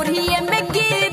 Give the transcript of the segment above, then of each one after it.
Muriye me gir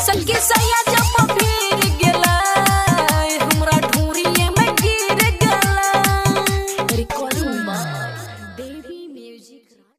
सखी सैया